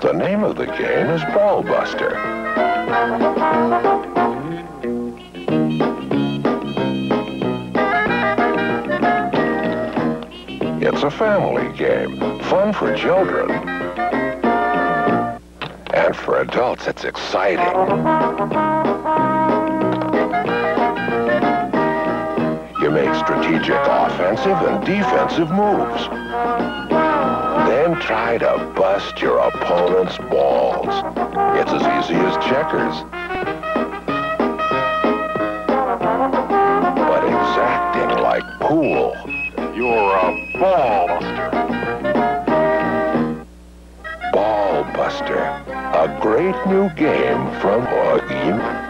The name of the game is Ball Buster. It's a family game, fun for children. And for adults, it's exciting. You make strategic offensive and defensive moves. Try to bust your opponent's balls. It's as easy as checkers. But exacting like pool. You're a ball buster. Ball Buster, a great new game from Huggy